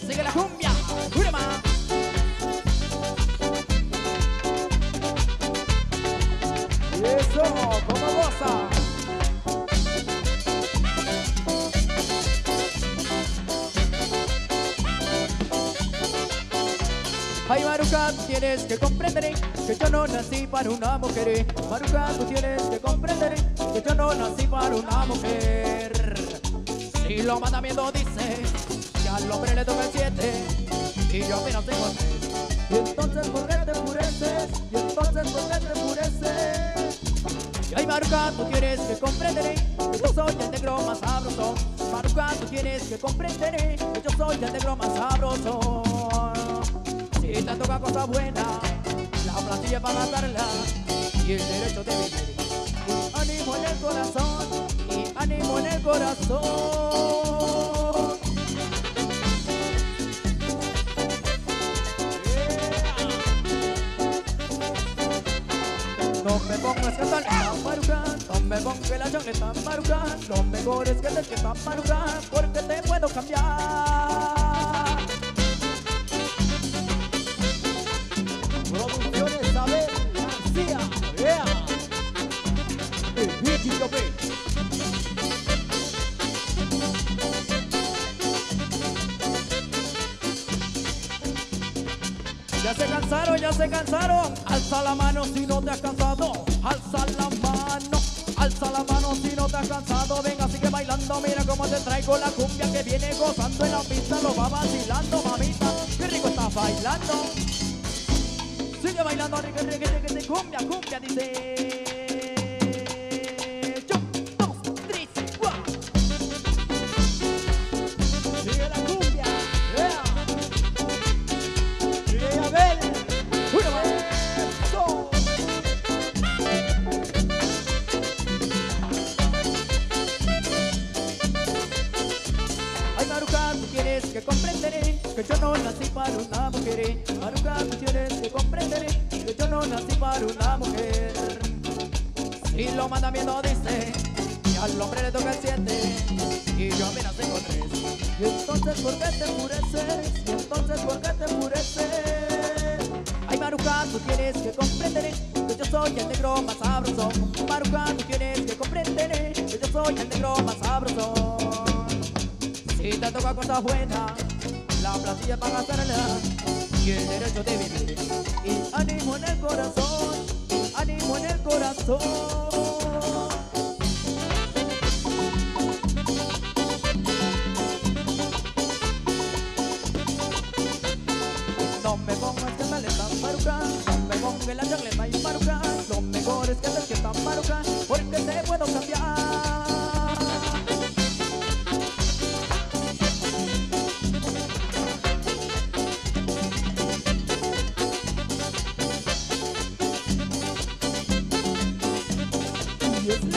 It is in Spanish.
que sigue la cumbia. Una más. Eso, como goza. Ay, Maruca, tú tienes que comprender que yo no nací para una mujer. Maruca, tú tienes que comprender que yo no nací para una mujer. Si los mandamientos dice al hombre le toca el siete y yo apenas tengo tres. Y entonces, ¿por qué te enfureces? Y entonces, ¿por qué te enfureces? Y ay, Maruca, tú tienes que comprender que yo soy el negro más sabroso. Maruca, tú tienes que comprender que yo soy el negro más sabroso. Si te toca cosa buena, la plantilla para gastarla y el derecho de vivir. Y ánimo en el corazón, y ánimo en el corazón. No me pongas que tal tan maruca, no me pongas la chonga tan maruca, lo mejor es que te que tan maruca, porque te puedo cambiar. Ya se cansaron, ya se cansaron. Alza la mano si no te has cansado. Alza la mano, alza la mano si no te has cansado. Venga, sigue bailando. Mira cómo te traigo la cumbia que viene gozando en la pista. Lo va vacilando, mamita. Qué rico estás bailando. Sigue bailando, rique, rique, rique, rique, cumbia, que comprender que yo no nací para una mujer. Maruca, tú tienes que comprender que yo no nací para una mujer. Si los mandamientos dicen que al hombre le toca el siete y yo apenas tengo tres. Y entonces, ¿por qué te enfureces? Y entonces, ¿por qué te enfureces? Ay, Maruca, tú tienes que comprender que yo soy el negro más sabroso. Maruca, tú tienes que comprender que yo soy el negro más sabroso. Si te toca cosas buenas, la plantilla para gastarla y el derecho de vivir. Y ánimo en el corazón, y ánimo en el corazón. No me pongas que me le me pongas la changle Yes.